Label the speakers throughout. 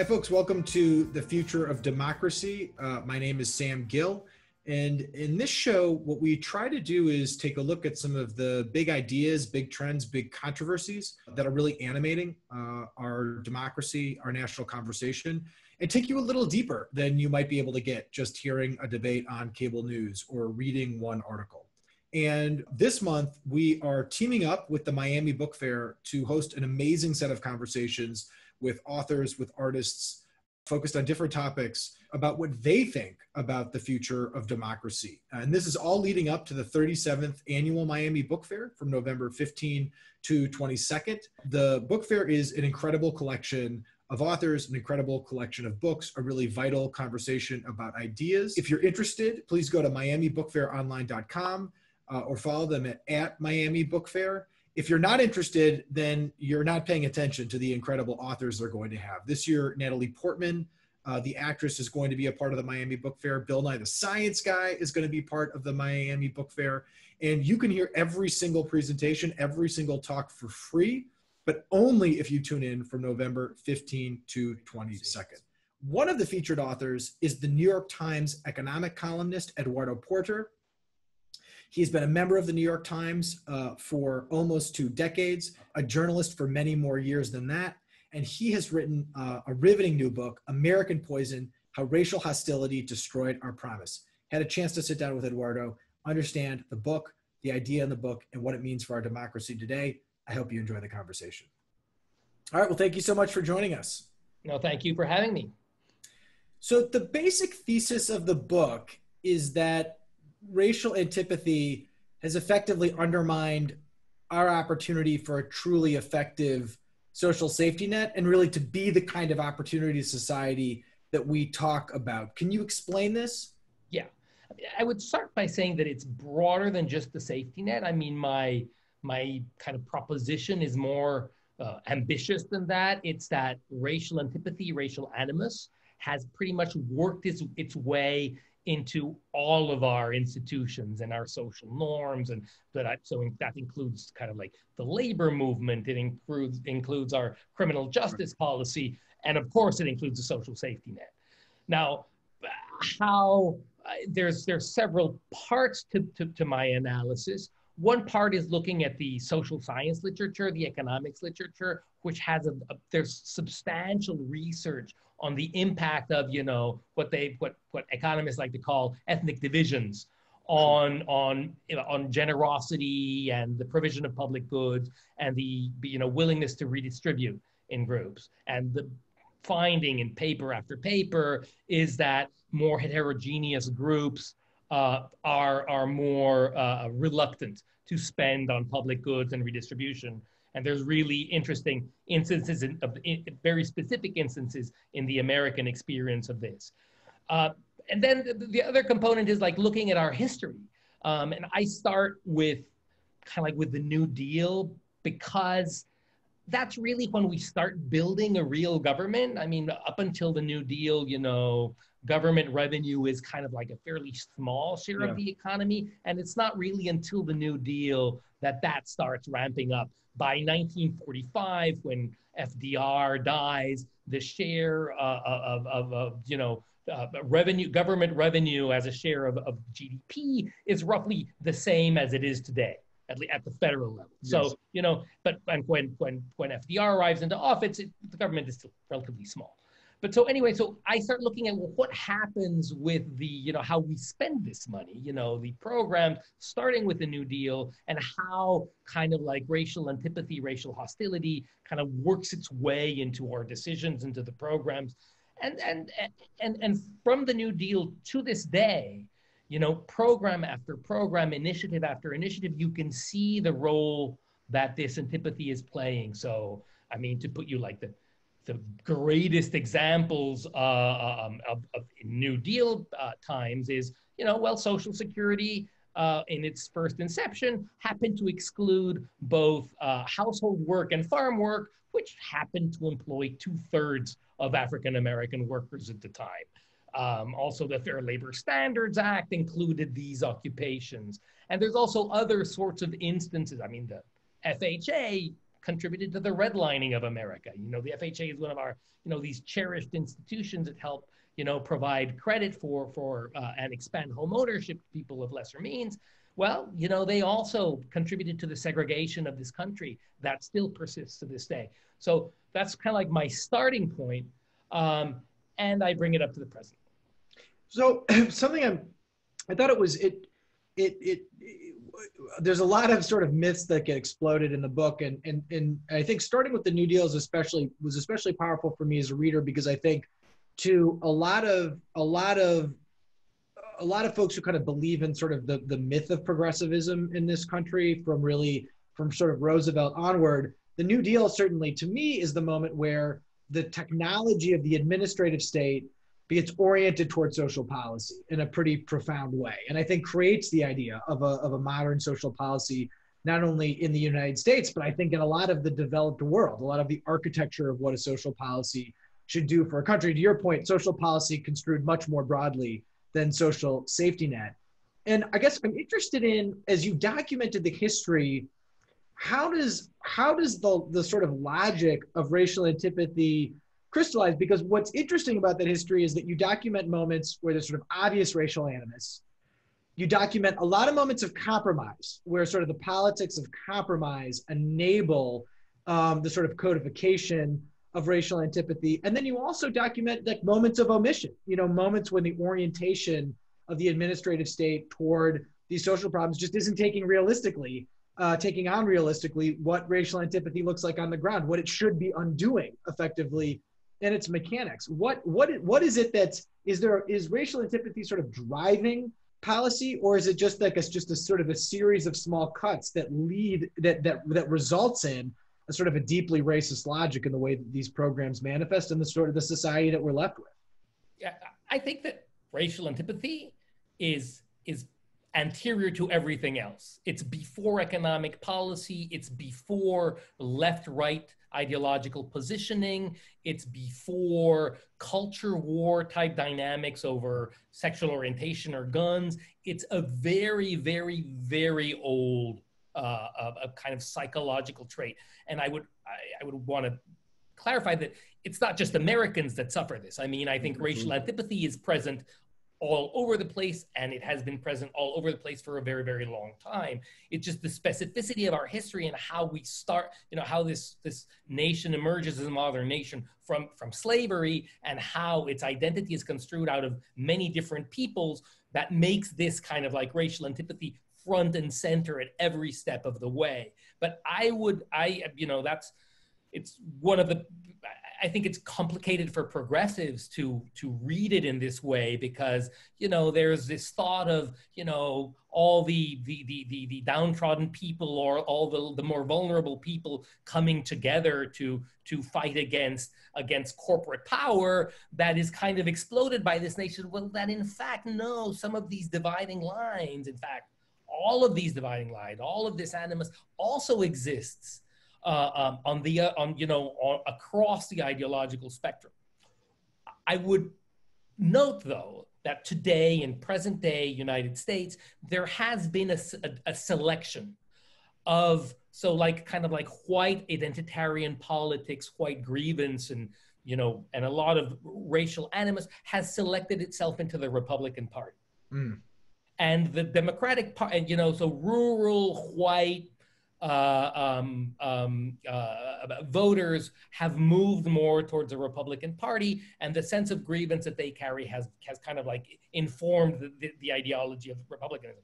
Speaker 1: Hi, folks. Welcome to the Future of Democracy. Uh, my name is Sam Gill. And in this show, what we try to do is take a look at some of the big ideas, big trends, big controversies that are really animating uh, our democracy, our national conversation, and take you a little deeper than you might be able to get just hearing a debate on cable news or reading one article. And this month, we are teaming up with the Miami Book Fair to host an amazing set of conversations with authors, with artists, focused on different topics about what they think about the future of democracy. And this is all leading up to the 37th annual Miami Book Fair from November 15 to 22nd. The book fair is an incredible collection of authors, an incredible collection of books, a really vital conversation about ideas. If you're interested, please go to miamibookfaironline.com uh, or follow them at, at Miami Book Fair if you're not interested, then you're not paying attention to the incredible authors they're going to have. This year, Natalie Portman, uh, the actress, is going to be a part of the Miami Book Fair. Bill Nye, the science guy, is going to be part of the Miami Book Fair. And you can hear every single presentation, every single talk for free, but only if you tune in from November 15 to 22nd. One of the featured authors is the New York Times economic columnist Eduardo Porter. He's been a member of the New York Times uh, for almost two decades, a journalist for many more years than that. And he has written uh, a riveting new book, American Poison How Racial Hostility Destroyed Our Promise. Had a chance to sit down with Eduardo, understand the book, the idea in the book, and what it means for our democracy today. I hope you enjoy the conversation. All right. Well, thank you so much for joining us.
Speaker 2: No, thank you for having me.
Speaker 1: So, the basic thesis of the book is that racial antipathy has effectively undermined our opportunity for a truly effective social safety net and really to be the kind of opportunity society that we talk about. Can you explain this?
Speaker 2: Yeah. I would start by saying that it's broader than just the safety net. I mean, my my kind of proposition is more uh, ambitious than that. It's that racial antipathy, racial animus has pretty much worked its, its way into all of our institutions and our social norms and that so that includes kind of like the labor movement. It includes includes our criminal justice policy and of course it includes the social safety net. Now how uh, there's there's several parts to, to, to my analysis one part is looking at the social science literature, the economics literature, which has a, a, there's substantial research on the impact of you know what they what what economists like to call ethnic divisions on on on generosity and the provision of public goods and the you know willingness to redistribute in groups. And the finding in paper after paper is that more heterogeneous groups uh, are are more uh, reluctant to spend on public goods and redistribution and there's really interesting instances in, of in, very specific instances in the American experience of this. Uh, and then the, the, other component is like looking at our history. Um, and I start with kind of like with the New Deal because that's really when we start building a real government. I mean, up until the New Deal, you know, government revenue is kind of like a fairly small share yeah. of the economy. And it's not really until the New Deal that that starts ramping up. By 1945, when FDR dies, the share uh, of, of, of, you know, uh, revenue, government revenue as a share of, of GDP is roughly the same as it is today at, the, at the federal level. Yes. So, you know, but and when, when, when FDR arrives into office, it, the government is still relatively small. But so anyway, so I start looking at well, what happens with the, you know, how we spend this money, you know, the program starting with the New Deal and how kind of like racial antipathy, racial hostility kind of works its way into our decisions, into the programs. And, and, and, and from the New Deal to this day, you know, program after program, initiative after initiative, you can see the role that this antipathy is playing. So, I mean, to put you like the the greatest examples uh, um, of, of, New Deal uh, times is, you know, well, Social Security uh, in its first inception happened to exclude both uh, household work and farm work, which happened to employ two thirds of African American workers at the time. Um, also, the Fair Labor Standards Act included these occupations. And there's also other sorts of instances. I mean, the FHA contributed to the redlining of America. You know, the FHA is one of our, you know, these cherished institutions that help, you know, provide credit for for uh, and expand home ownership to people of lesser means. Well, you know, they also contributed to the segregation of this country that still persists to this day. So that's kind of like my starting point, um, and I bring it up to the present.
Speaker 1: So something I'm, I thought it was it, it, it, it, there's a lot of sort of myths that get exploded in the book, and and and I think starting with the New Deal is especially was especially powerful for me as a reader because I think to a lot of a lot of a lot of folks who kind of believe in sort of the the myth of progressivism in this country from really from sort of Roosevelt onward, the New Deal certainly to me is the moment where the technology of the administrative state gets oriented towards social policy in a pretty profound way. And I think creates the idea of a, of a modern social policy, not only in the United States, but I think in a lot of the developed world, a lot of the architecture of what a social policy should do for a country. To your point, social policy construed much more broadly than social safety net. And I guess I'm interested in, as you documented the history, how does how does the the sort of logic of racial antipathy crystallized because what's interesting about that history is that you document moments where there's sort of obvious racial animus. You document a lot of moments of compromise where sort of the politics of compromise enable um, the sort of codification of racial antipathy. And then you also document like moments of omission, you know, moments when the orientation of the administrative state toward these social problems just isn't taking realistically, uh, taking on realistically what racial antipathy looks like on the ground, what it should be undoing effectively and its mechanics. What what what is it that's is there is racial antipathy sort of driving policy, or is it just like a, just a sort of a series of small cuts that lead that that that results in a sort of a deeply racist logic in the way that these programs manifest and the sort of the society that we're left with?
Speaker 2: Yeah, I think that racial antipathy is is anterior to everything else. It's before economic policy, it's before left right ideological positioning, it's before culture war type dynamics over sexual orientation or guns. It's a very, very, very old uh, a, kind of psychological trait. And I would I, I would want to clarify that it's not just Americans that suffer this. I mean, I think mm-hmm. racial antipathy is present all over the place and it has been present all over the place for a very very long time. It's just the specificity of our history and how we start you know how this this nation emerges as a modern nation from from slavery and how its identity is construed out of many different peoples that makes this kind of like racial antipathy front and center at every step of the way. But i would i you know that's it's one of the I think it's complicated for progressives to to read it in this way because you know there's this thought of you know all the the the the, the downtrodden people or all the the more vulnerable people coming together to to fight against against corporate power that is kind of exploded by this nation. Well, that in fact no, some of these dividing lines, in fact, all of these dividing lines, all of this animus also exists uh, um, on the uh, on you know on, across the ideological spectrum. I would note though that today in present day United States there has been a, a, a selection of so like kind of like white identitarian politics, white grievance, and you know, and a lot of racial animus has selected itself into the Republican Party. Mm. And the Democratic Party, you know, so rural white uh, um, um, uh, voters have moved more towards the Republican Party, and the sense of grievance that they carry has has kind of like informed the, the, the ideology of republicanism.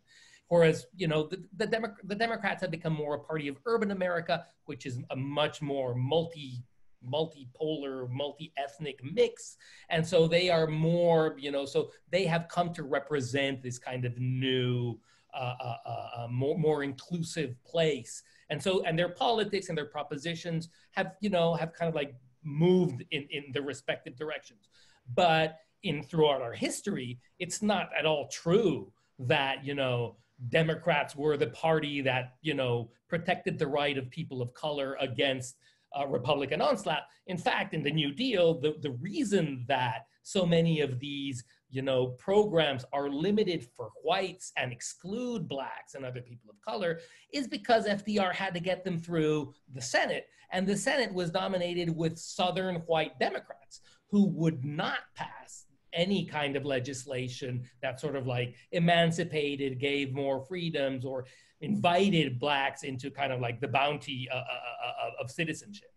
Speaker 2: Whereas, you know, the, the, Demo- the Democrats have become more a party of urban America, which is a much more multi multipolar, multi-ethnic mix. And so they are more, you know, so they have come to represent this kind of new uh, more, more inclusive place. And so, and their politics and their propositions have, you know, have kind of like moved in, in the respective directions. But in throughout our history, it's not at all true that, you know, Democrats were the party that, you know, protected the right of people of color against uh, Republican onslaught. In fact, in the New Deal, the, the reason that so many of these you know, programs are limited for whites and exclude blacks and other people of color is because FDR had to get them through the Senate. And the Senate was dominated with Southern white Democrats who would not pass any kind of legislation that sort of like emancipated, gave more freedoms, or invited blacks into kind of like the bounty uh, uh, uh, of citizenship.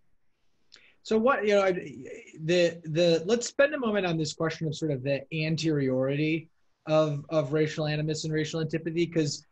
Speaker 1: So what you know, the the let's spend a moment on this question of sort of the anteriority of of racial animus and racial antipathy because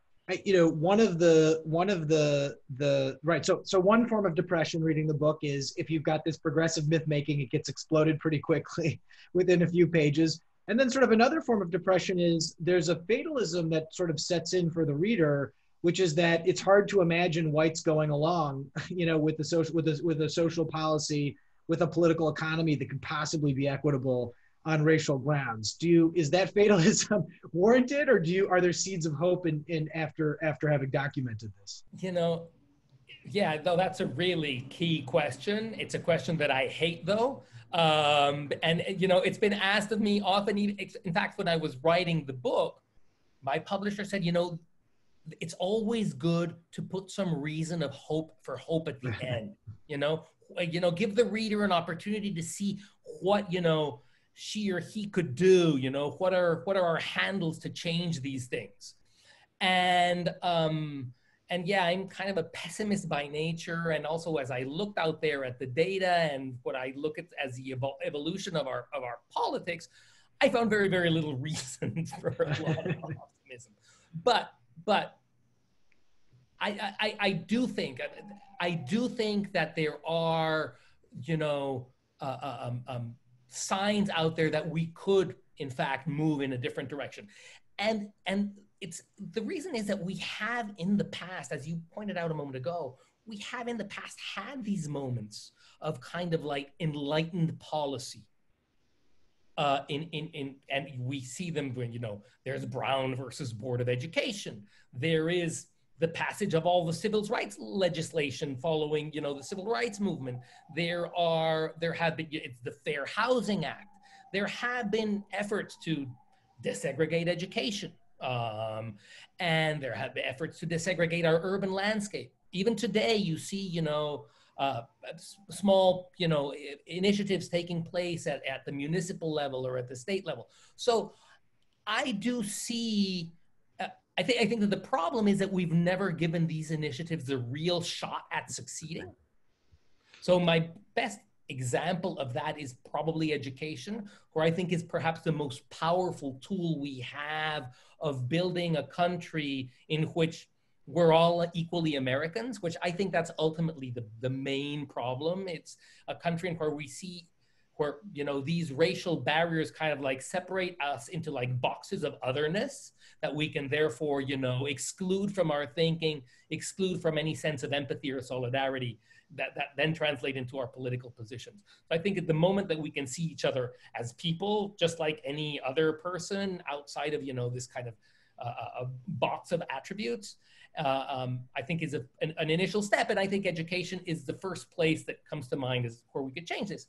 Speaker 1: you know one of the one of the the right so so one form of depression reading the book is if you've got this progressive myth making it gets exploded pretty quickly within a few pages. And then sort of another form of depression is there's a fatalism that sort of sets in for the reader which is that it's hard to imagine whites going along you know with the social with a, with a social policy with a political economy that could possibly be equitable on racial grounds. Do you is that fatalism warranted, or do you are there seeds of hope in, in after after having documented this?
Speaker 2: You know, yeah, though that's a really key question. It's a question that I hate though. Um, and you know, it's been asked of me often. Even in fact, when I was writing the book, my publisher said, you know, it's always good to put some reason of hope for hope at the end. You know, you know, give the reader an opportunity to see what you know she or he could do you know what are what are our handles to change these things. And um and yeah i'm kind of a pessimist by nature. And also as i looked out there at the data and what i look at as the evol- evolution of our of our politics i found very very little reason for a lot of optimism. But but I, I i do think i do think that there are you know uh, uh um, um signs out there that we could in fact move in a different direction and and it's the reason is that we have in the past as you pointed out a moment ago we have in the past had these moments of kind of like enlightened policy uh, in, in, in, and we see them when, you know, there's Brown versus Board of Education. There is the passage of all the civil rights legislation following you know the civil rights movement. There are there have been it's the fair housing act. There have been efforts to desegregate education um, and there have been efforts to desegregate our urban landscape. Even today you see you know uh, small you know initiatives taking place at, at the municipal level or at the state level. So i do see I think I think that the problem is that we've never given these initiatives the real shot at succeeding. So my best example of that is probably education, where I think is perhaps the most powerful tool we have of building a country in which we're all equally Americans, which I think that's ultimately the, the main problem. It's a country in where we see where you know these racial barriers kind of like separate us into like boxes of otherness that we can therefore you know exclude from our thinking exclude from any sense of empathy or solidarity that, that then translate into our political positions so i think at the moment that we can see each other as people just like any other person outside of you know this kind of uh, a box of attributes uh, um, I think is a, an, an, initial step. And I think education is the first place that comes to mind as where we could change this.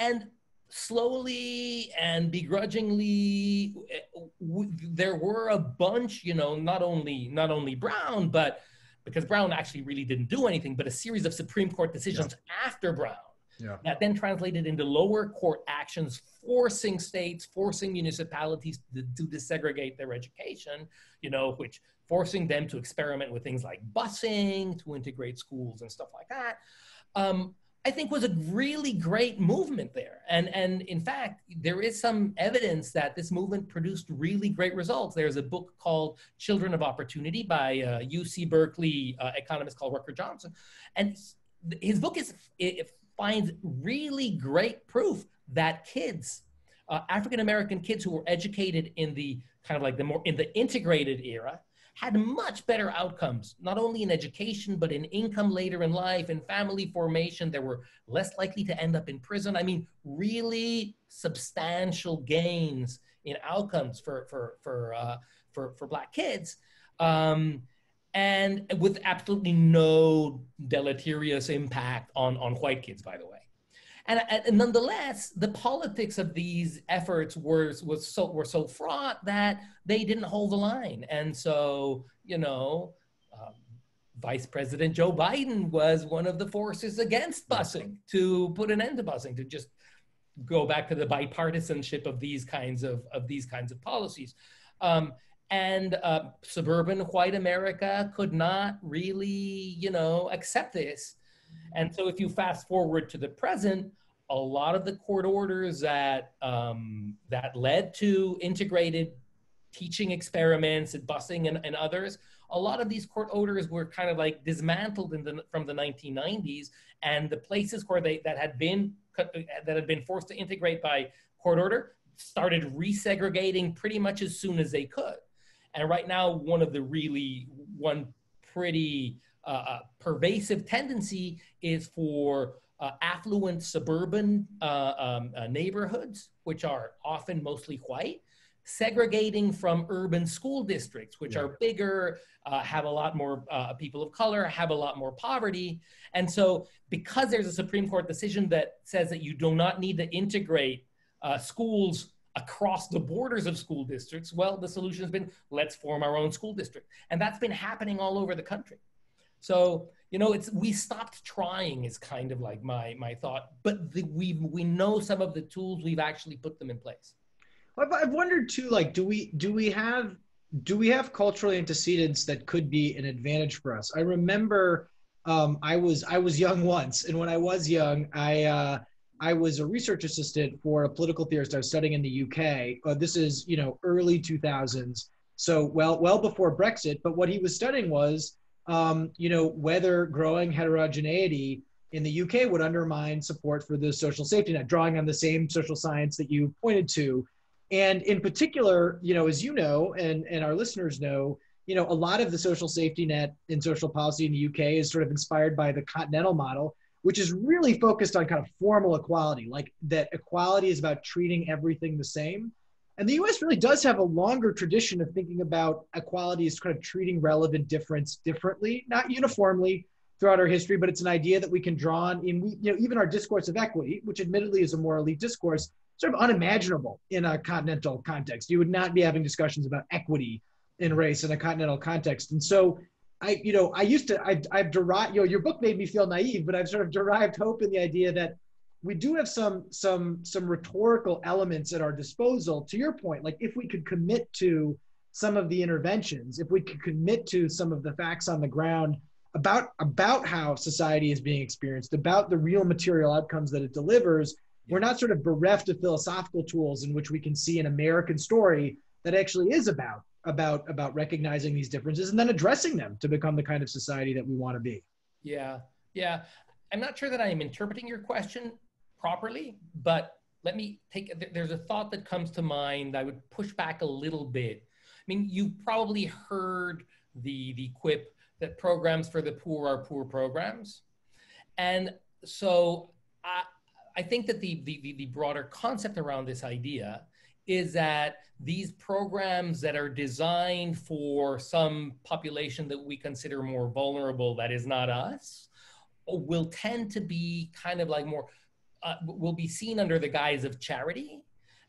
Speaker 2: And slowly and begrudgingly w- there were a bunch you know not only not only brown but because brown actually really didn't do anything but a series of supreme court decisions yeah. after brown yeah. that then translated into lower court actions forcing states forcing municipalities to, to desegregate their education you know which forcing them to experiment with things like busing to integrate schools and stuff like that um, I think was a really great movement there. And, and in fact, there is some evidence that this movement produced really great results. There's a book called Children of Opportunity by a UC Berkeley uh, economist called Rucker Johnson. And his book is, it finds really great proof that kids, uh, African American kids who were educated in the kind of like the more in the integrated era, had much better outcomes, not only in education, but in income later in life, in family formation. They were less likely to end up in prison. I mean, really substantial gains in outcomes for, for, for, uh, for, for Black kids. Um, and with absolutely no deleterious impact on, on white kids, by the way. And, and nonetheless, the politics of these efforts were was so were so fraught that they didn't hold the line, and so you know. Um, Vice President Joe Biden was one of the forces against busing to put an end to busing, to just go back to the bipartisanship of these kinds of, of these kinds of policies. Um, and uh, suburban white America could not really, you know, accept this. And so if you fast forward to the present, a lot of the court orders that um, that led to integrated teaching experiments and busing and, and others a lot of these court orders were kind of like dismantled in the, from the 1990s and the places where they that had been that had been forced to integrate by court order started resegregating pretty much as soon as they could. And right now one of the really one pretty uh, uh pervasive tendency is for uh, affluent suburban uh, um, uh, neighborhoods which are often mostly white segregating from urban school districts, which yeah. are bigger, uh, have a lot more uh, people of color, have a lot more poverty. And so, because there's a Supreme Court decision that says that you do not need to integrate uh, schools across the borders of school districts, well, the solution has been let's form our own school district. And that's been happening all over the country. So, you know, it's we stopped trying is kind of like my my thought, but the, we we know some of the tools we've actually put them in place.
Speaker 1: I've, wondered too, like, do we do we have do we have cultural antecedents that could be an advantage for us? I remember um, I was I was young once, and when I was young, I uh, I was a research assistant for a political theorist I was studying in the UK. Uh, this is you know early 2000s, so well well before Brexit. But what he was studying was um, you know whether growing heterogeneity in the UK would undermine support for the social safety net, drawing on the same social science that you pointed to and in particular, you know, as you know, and, and our listeners know, you know, a lot of the social safety net in social policy in the UK is sort of inspired by the continental model, which is really focused on kind of formal equality, like that equality is about treating everything the same. And the US really does have a longer tradition of thinking about equality as kind of treating relevant difference differently, not uniformly throughout our history, but it's an idea that we can draw on in, you know, even our discourse of equity, which admittedly is a more elite discourse, sort of unimaginable in a continental context. You would not be having discussions about equity in race in a continental context. And so I, you know, I used to, I've, I've derived, you know, your book made me feel naive, but I've sort of derived hope in the idea that we do have some, some, some rhetorical elements at our disposal. To your point, like if we could commit to some of the interventions, if we could commit to some of the facts on the ground about, about how society is being experienced, about the real material outcomes that it delivers, we're not sort of bereft of philosophical tools in which we can see an American story that actually is about about about recognizing these differences and then addressing them to become the kind of society that we want to be.
Speaker 2: Yeah, yeah. I'm not sure that I am interpreting your question properly, but let me take. There's a thought that comes to mind. I would push back a little bit. I mean, you probably heard the the quip that programs for the poor are poor programs, and so I, I think that the, the, the broader concept around this idea is that these programs that are designed for some population that we consider more vulnerable, that is not us, will tend to be kind of like more, uh, will be seen under the guise of charity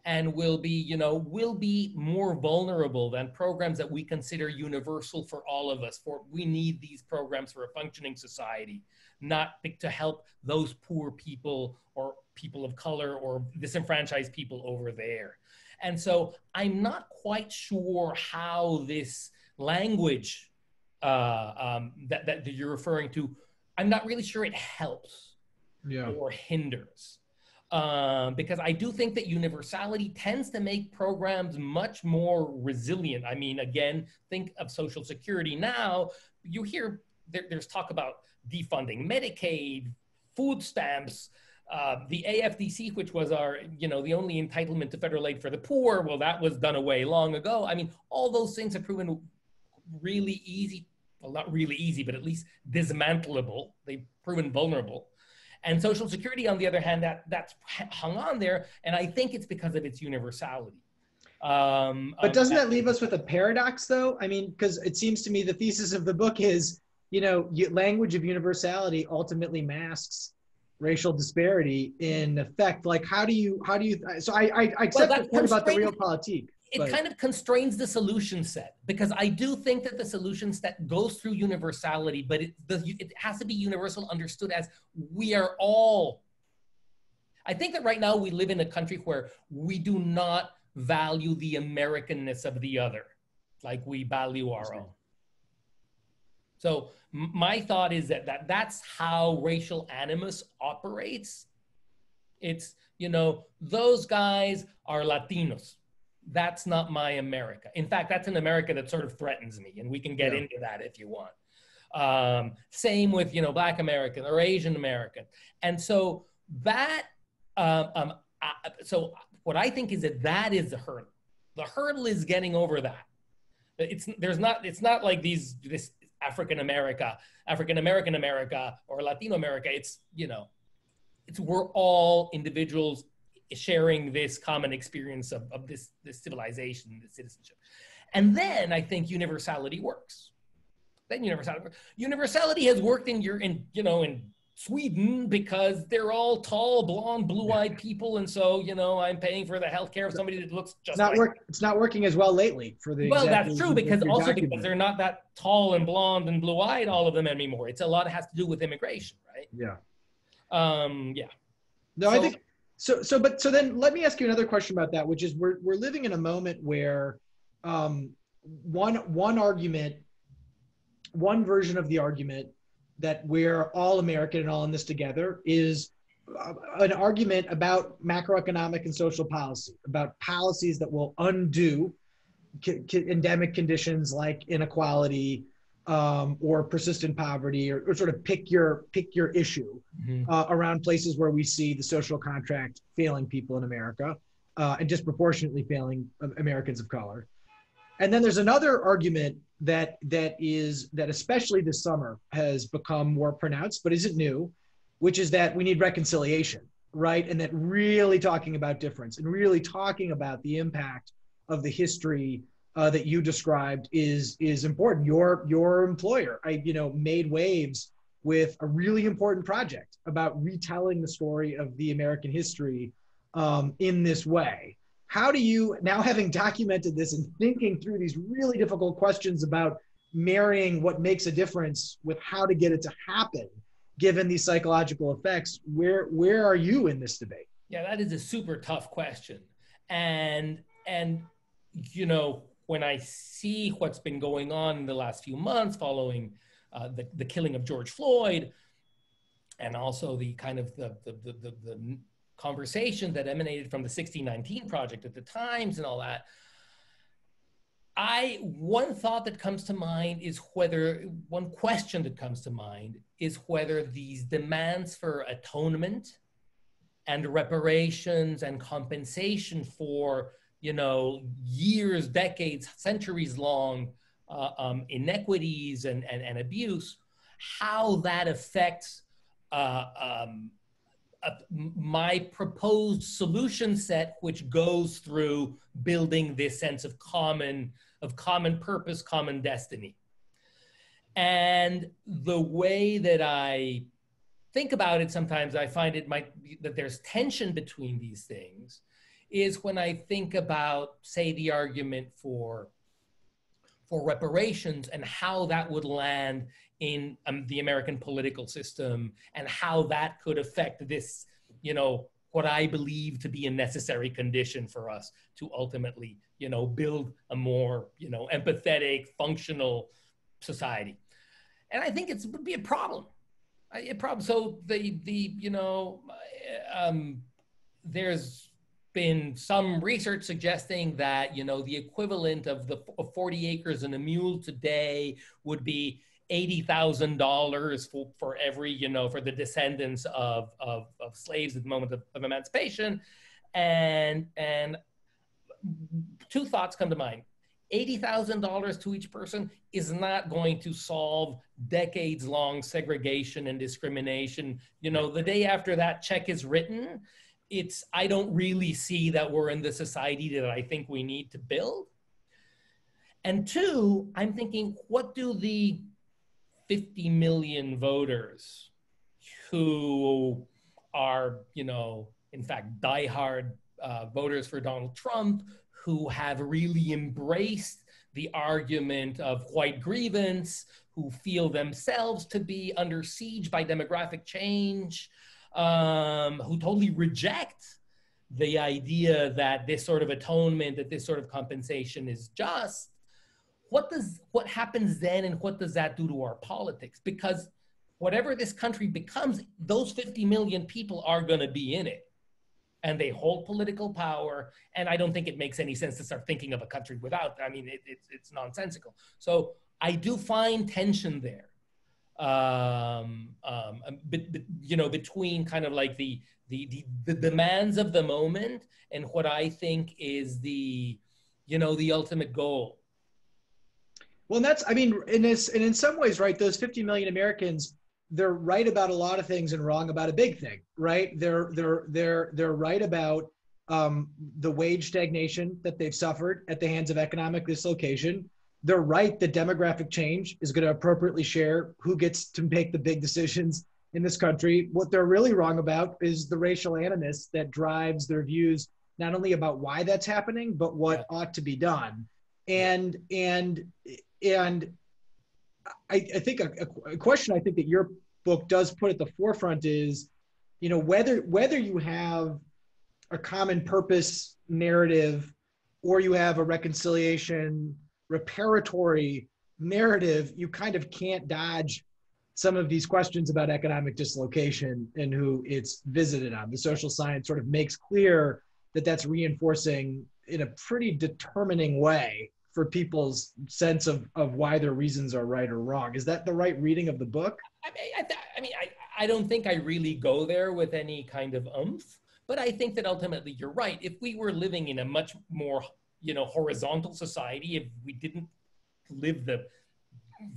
Speaker 2: and will be, you know, will be more vulnerable than programs that we consider universal for all of us. For we need these programs for a functioning society not to help those poor people or people of color or disenfranchised people over there. And so I'm not quite sure how this language uh, um, that, that you're referring to, I'm not really sure it helps yeah. or hinders. Um, because I do think that universality tends to make programs much more resilient. I mean, again, think of Social Security now. You hear there, there's talk about defunding Medicaid, food stamps, uh, the AFDC, which was our, you know, the only entitlement to federal aid for the poor, well, that was done away long ago. I mean, all those things have proven really easy, well, not really easy, but at least dismantleable. They've proven vulnerable. And Social Security, on the other hand, that that's hung on there, and I think it's because of its universality.
Speaker 1: Um, but doesn't that leave us with a paradox, though? I mean, because it seems to me the thesis of the book is you know, language of universality ultimately masks racial disparity in effect like how do you how do you so i i, I accept well, the point about the realpolitik
Speaker 2: it kind of constrains the solution set because i do think that the solution set goes through universality but it, the, it has to be universal understood as we are all i think that right now we live in a country where we do not value the americanness of the other like we value our own so my thought is that, that that's how racial animus operates. It's, you know, those guys are Latinos. That's not my America. In fact, that's an America that sort of threatens me, and we can get yeah. into that if you want. Um, same with, you know, Black American or Asian American. And so that, um, um, I, so what I think is that that is the hurdle. The hurdle is getting over that. It's there's not it's not like these this African America, African American America, or Latino America. It's you know, it's we're all individuals sharing this common experience of, of this this civilization, this citizenship, and then I think universality works. Then universality universality has worked in your in you know in Sweden because they're all tall, blonde, blue-eyed people, and so you know I'm paying for the health care of somebody that looks just.
Speaker 1: Not
Speaker 2: like
Speaker 1: work. It's not working as well lately for the.
Speaker 2: Well, that's true because also document. because they're not that tall and blonde and blue-eyed, all of them anymore. It's a lot has to do with immigration, right?
Speaker 1: Yeah.
Speaker 2: Um. Yeah.
Speaker 1: No, so, I think so. So, but so then let me ask you another question about that, which is we're we're living in a moment where, um, one one argument, one version of the argument that we're all American and all in this together is uh, an argument about macroeconomic and social policy, about policies that will undo endemic conditions like inequality um, or persistent poverty, or, or, sort of pick your pick your issue mm-hmm. uh, around places where we see the social contract failing people in America uh, and disproportionately failing Americans of color. And then there's another argument that that is that especially this summer has become more pronounced, but isn't new, which is that we need reconciliation, right? And that really talking about difference and really talking about the impact of the history uh, that you described is is important. Your your employer, I you know, made waves with a really important project about retelling the story of the American history um, in this way. How do you now having documented this and thinking through these really difficult questions about marrying what makes a difference with how to get it to happen given these psychological effects where where are you in this debate?
Speaker 2: Yeah that is a super tough question. And and you know when i see what's been going on in the last few months following uh, the, the killing of george floyd and also the kind of the, the, the, the, conversation that emanated from the 1619 project at the Times and all that. I one thought that comes to mind is whether one question that comes to mind is whether these demands for atonement and reparations and compensation for you know years, decades, centuries long uh, um, inequities and, and, and abuse, how that affects uh, um, my proposed solution set, which goes through building this sense of common, of common purpose, common destiny. And the way that I think about it sometimes, I find it might be that there's tension between these things, is when I think about, say, the argument for for reparations and how that would land in um, the American political system and how that could affect this, you know, what I believe to be a necessary condition for us to ultimately, you know, build a more, you know, empathetic, functional society. And I think it would be a problem. A problem. So the the you know, um, there's been some research suggesting that you know the equivalent of the of 40 acres and a mule today would be $80,000 for, for every, you know, for the descendants of, of, of slaves at the moment of, of emancipation. And, and two thoughts come to mind. $80,000 to each person is not going to solve decades long segregation and discrimination. You know, the day after that check is written, it's, I don't really see that we're in the society that I think we need to build. And two, I'm thinking, what do the 50 million voters who are, you know, in fact, diehard uh, voters for Donald Trump who have really embraced the argument of white grievance, who feel themselves to be under siege by demographic change, um, who totally reject the idea that this sort of atonement, that this sort of compensation is just. What does what happens then, and what does that do to our politics? Because whatever this country becomes, those 50 million people are going to be in it and they hold political power. And I don't think it makes any sense to start thinking of a country without. I mean, it, it's nonsensical. So I do find tension there, um, um, but, but, you know, between kind of like the, the the the demands of the moment and what I think is the, you know, the ultimate goal.
Speaker 1: Well, that's I mean, in this and in some ways, right? Those 50 million Americans they're right about a lot of things and wrong about a big thing, right? They're they're they're they're right about um, the wage stagnation that they've suffered at the hands of economic dislocation. They're right that demographic change is going to appropriately share who gets to make the big decisions in this country. What they're really wrong about is the racial animus that drives their views not only about why that's happening, but what ought to be done. And and and I, I think a, a, question I think that your book does put at the forefront is, you know, whether whether you have a common purpose narrative or you have a reconciliation reparatory narrative, you kind of can't dodge some of these questions about economic dislocation and who it's visited on. The social science sort of makes clear that that's reinforcing in a pretty determining way for people's sense of, of why their reasons are right or wrong. Is that the right reading of the book?
Speaker 2: I mean, I, I, mean, I, I don't think I really go there with any kind of oomph, but I think that ultimately you're right. If we were living in a much more, you know, horizontal society, if we didn't live the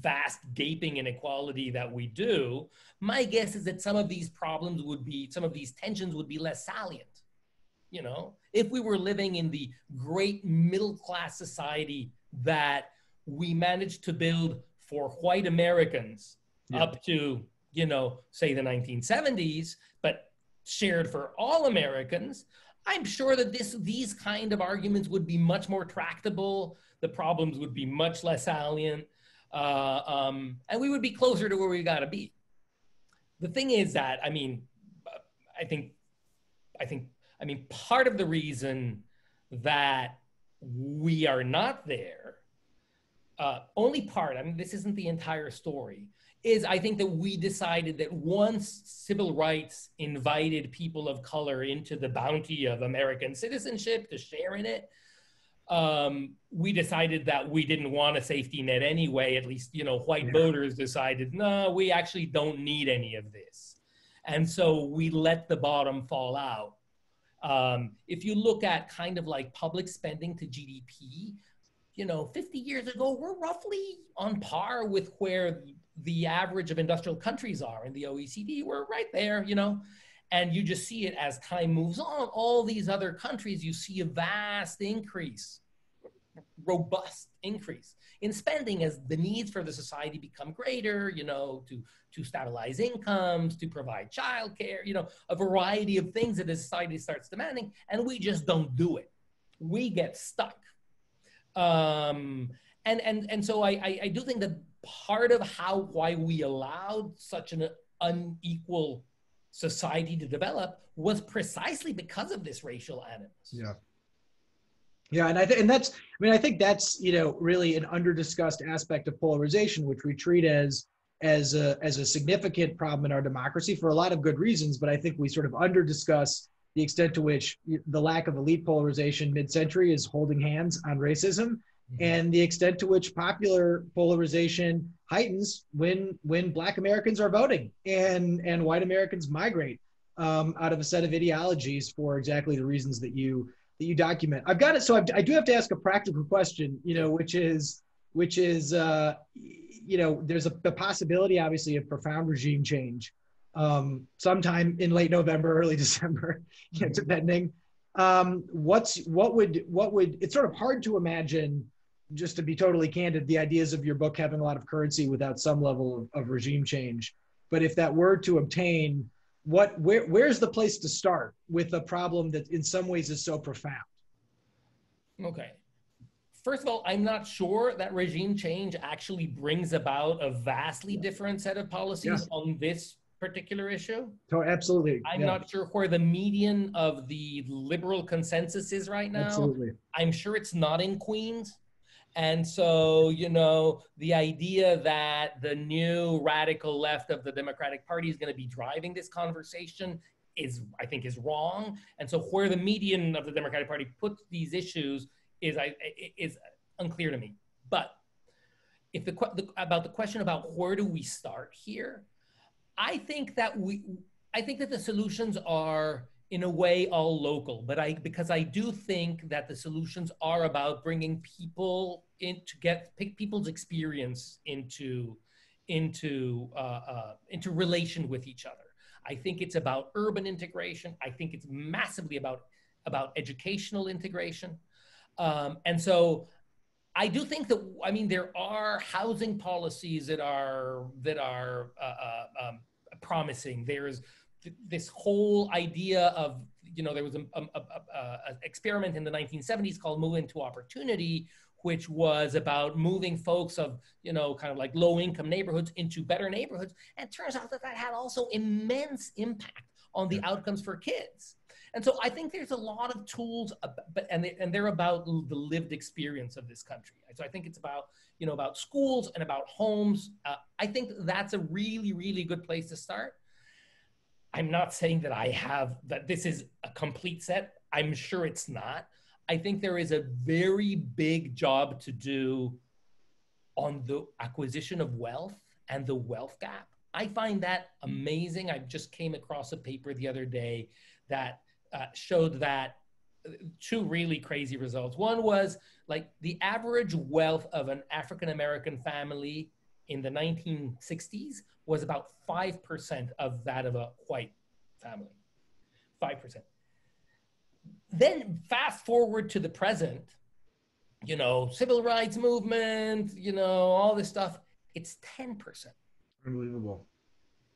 Speaker 2: vast gaping inequality that we do, my guess is that some of these problems would be, some of these tensions would be less salient you know if we were living in the great middle class society that we managed to build for white americans yeah. up to you know say the 1970s but shared for all americans i'm sure that this these kind of arguments would be much more tractable. The problems would be much less salient. Uh, um, and we would be closer to where we got to be. The thing is that i mean i think i think I mean, part of the reason that we are not there, uh, only part, I mean, this isn't the entire story, is I think that we decided that once civil rights invited people of color into the bounty of American citizenship to share in it, um, we decided that we didn't want a safety net anyway. At least, you know, white yeah. voters decided, no, we actually don't need any of this. And so we let the bottom fall out. Um, if you look at kind of like public spending to GDP, you know, 50 years ago, we're roughly on par with where the average of industrial countries are in the OECD. We're right there, you know. And you just see it as time moves on. All these other countries, you see a vast increase, robust increase in spending as the needs for the society become greater, you know, to, to stabilize incomes, to provide childcare, you know, a variety of things that the society starts demanding, and we just don't do it. We get stuck. Um, and, and, and so I, I, I do think that part of how why we allowed such an unequal society to develop was precisely because of this racial animus.
Speaker 1: Yeah. Yeah, and I think and that's I mean I think that's you know really an under discussed aspect of polarization, which we treat as as a as a significant problem in our democracy for a lot of good reasons. But I think we sort of under discuss the extent to which the lack of elite polarization mid-century is holding hands on racism. And the extent to which popular polarization heightens when when Black Americans are voting and and white Americans migrate um, out of a set of ideologies for exactly the reasons that you that you document. I've got it. So I've, I do have to ask a practical question, you know, which is, which is, uh, you know, there's a the possibility, obviously, of profound regime change um, sometime in late November, early December, you know, mm-hmm. depending. Um, what's what would what would it's sort of hard to imagine, just to be totally candid, the ideas of your book having a lot of currency without some level of, of regime change. But if that were to obtain, what where where's the place to start with a problem that in some ways is so profound?
Speaker 2: Okay. First of all, I'm not sure that regime change actually brings about a vastly different set of policies yeah. on this particular issue.
Speaker 1: Oh, absolutely.
Speaker 2: I'm yeah. not sure where the median of the liberal consensus is right now. Absolutely. I'm sure it's not in Queens. And so, you know, the idea that the new radical left of the Democratic Party is going to be driving this conversation is, I think, is wrong. And so, where the median of the Democratic Party puts these issues is, I, is unclear to me. But if the, the about the question about where do we start here, I think that we, I think that the solutions are in a way all local but i because i do think that the solutions are about bringing people in to get pick people's experience into into uh, uh, into relation with each other. I think it's about urban integration. I think it's massively about about educational integration. Um, and so I do think that I mean there are housing policies that are that are uh, uh um, promising. There's this whole idea of you know there was an experiment in the 1970s called moving to opportunity which was about moving folks of you know kind of like low income neighborhoods into better neighborhoods. And turns out that that had also immense impact on the outcomes for kids. And so i think there's a lot of tools but and, they, and they're about the lived experience of this country. So i think it's about you know about schools and about homes. Uh, i think that's a really really good place to start I'm not saying that I have that this is a complete set. I'm sure it's not. I think there is a very big job to do on the acquisition of wealth and the wealth gap. I find that amazing. I just came across a paper the other day that uh, showed that uh, two really crazy results. One was like the average wealth of an African American family in the 1960s was about 5% of that of a white family. 5%. Then fast forward to the present, you know, civil rights movement, you know, all this stuff, it's 10%.
Speaker 1: Unbelievable.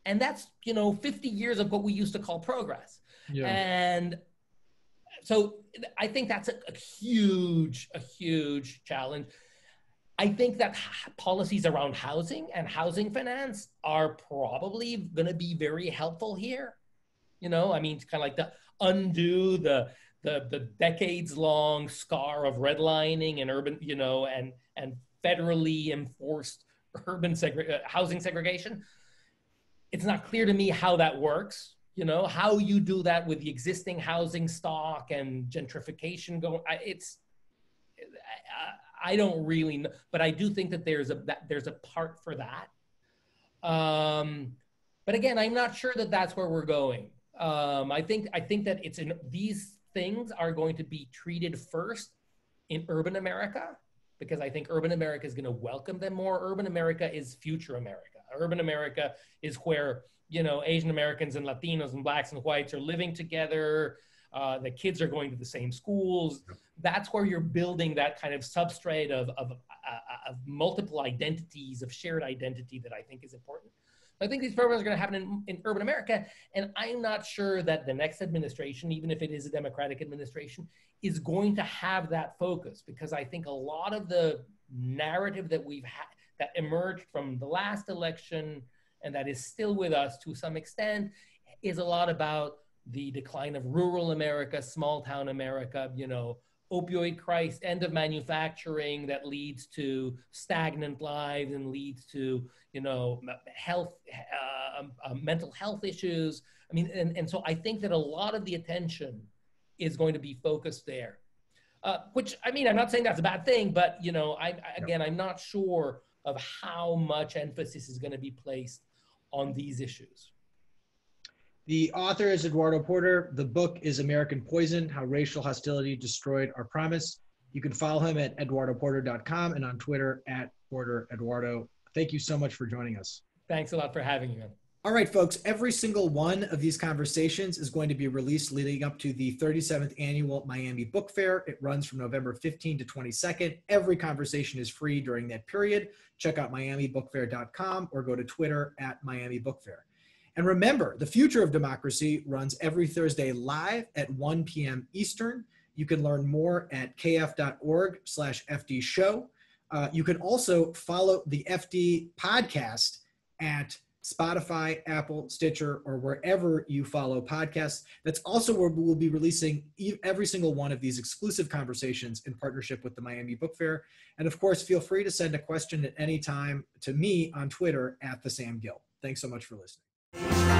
Speaker 2: And that's, you know, 50 years of what we used to call progress. Yeah. And so I think that's a, a huge, a huge challenge. I think that policies around housing and housing finance are probably going to be very helpful here. You know, I mean, it's kind of like the undo the the the decades long scar of redlining and urban, you know, and and federally enforced urban segre- uh, housing segregation. It's not clear to me how that works. You know, how you do that with the existing housing stock and gentrification going. It's don't really know, but I do think that there's a that there's a part for that. Um, but again, I'm not sure that that's where we're going. Um, I think I think that it's in these things are going to be treated first in urban America because I think urban America is going to welcome them more. Urban America is future America. Urban America is where you know Asian Americans and Latinos and blacks and whites are living together. Uh, the kids are going to the same schools. That's where you're building that kind of substrate of, of, uh, of multiple identities, of shared identity that I think is important. I think these programs are going to happen in, in urban America. And I'm not sure that the next administration, even if it is a Democratic administration, is going to have that focus because I think a lot of the narrative that we've had that emerged from the last election and that is still with us to some extent is a lot about the decline of rural America, small town America, you know, opioid crisis, end of manufacturing that leads to stagnant lives and leads to, you know, health, uh, um, uh, mental health issues. I mean, and, and so I think that a lot of the attention is going to be focused there. Uh, which I mean, I'm not saying that's a bad thing, but you know, I, again, I'm not sure of how much emphasis is going to be placed on these issues.
Speaker 1: The author is Eduardo Porter. The book is American Poison How Racial Hostility Destroyed Our Promise. You can follow him at eduardoporter.com and on Twitter at Porter Eduardo. Thank you so much for joining us.
Speaker 2: Thanks a lot for having me.
Speaker 1: All right, folks, every single one of these conversations is going to be released leading up to the 37th annual Miami Book Fair. It runs from November 15 to 22nd. Every conversation is free during that period. Check out miamibookfair.com or go to Twitter at Miami Book Fair. And remember, the future of democracy runs every Thursday live at 1 p.m. Eastern. You can learn more at kf.org slash FD show. Uh, you can also follow the FD podcast at Spotify, Apple, Stitcher, or wherever you follow podcasts. That's also where we'll be releasing every single one of these exclusive conversations in partnership with the Miami Book Fair. And of course, feel free to send a question at any time to me on Twitter at the Sam Gill. Thanks so much for listening. Yeah.